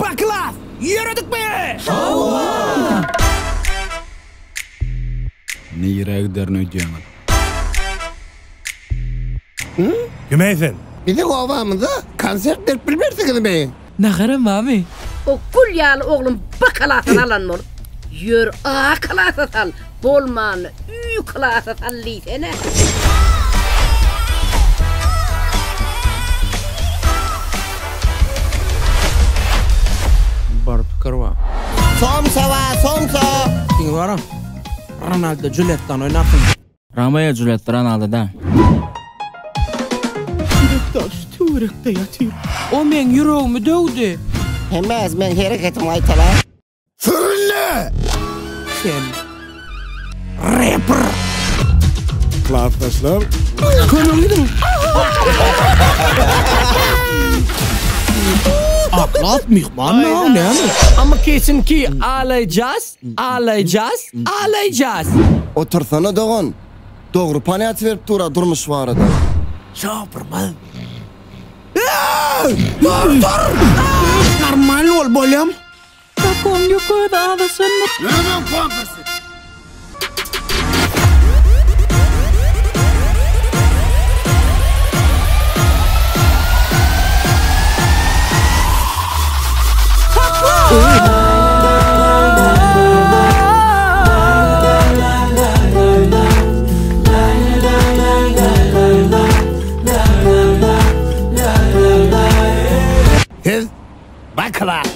Baklas! Yürüdük mü? Allah! Ne yürek derini ödüyorsun? Hı? Gümeysin. Bizi kovamızda konsert verip bilmersiniz mi? Ne kadar mami? O kul yağlı oğlum bakalasın alan mor. Yür a kalasın al. Bolman ü kalasın al lisene. O? Ronaldo Juliet'ten oynarsın. Romeo Juliet Ronaldo'da. Taş türekte yatıyor. O men yüreğimi dövdü. Hemez men hareketim aytalar. Fırınlı! Sen. Klasdaşlar. Könümdün. Aklat mihman ne o ne? Ama kesin ki ağlayacağız, ağlayacağız, ağlayacağız. Otursana doğun. Doğru paniyat verip dura durmuş var adam. Superman. Normal ol bolam. Kom ju köda av sen. His Bakla.